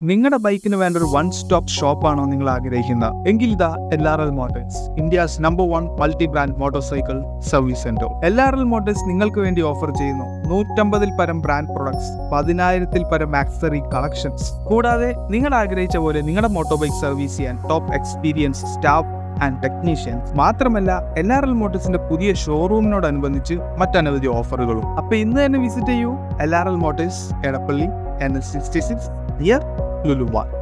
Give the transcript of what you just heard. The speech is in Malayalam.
നിങ്ങളുടെ ബൈക്കിന് വേണ്ട ഒരു വൺ സ്റ്റോപ്പ് ഷോപ്പാണോ നിങ്ങൾ ആഗ്രഹിക്കുന്നത് എങ്കിൽ ഇതാ L R L Motors India's number one multi brand motor cycle service centre L R L Motors നിങ്ങൾക്ക് വേണ്ടി ഓഫർ ചെയ്യുന്നു നൂറ്റമ്പതിൽ പരം ബ്രാൻഡ് പ്രൊഡക്ട്സ് പതിനായിരത്തിൽ പരം ആക്സറി കളക്ഷൻസ് കൂടാതെ നിങ്ങൾ ആഗ്രഹിച്ച പോലെ നിങ്ങളുടെ മോട്ടോർ ബൈക്ക് സർവീസ് ചെയ്യാൻ top experience staff and technicians മാത്രമല്ല എൽ ആർ എൽ മോട്ടേഴ്സിന്റെ പുതിയ ഷോറൂമിനോടനുബന്ധിച്ച് മറ്റനവധി ഓഫറുകളും അപ്പൊ ഇന്ന് തന്നെ വിസിറ്റ് ചെയ്യൂ L R L Motors Edappally N S sixty six near Lulu 1.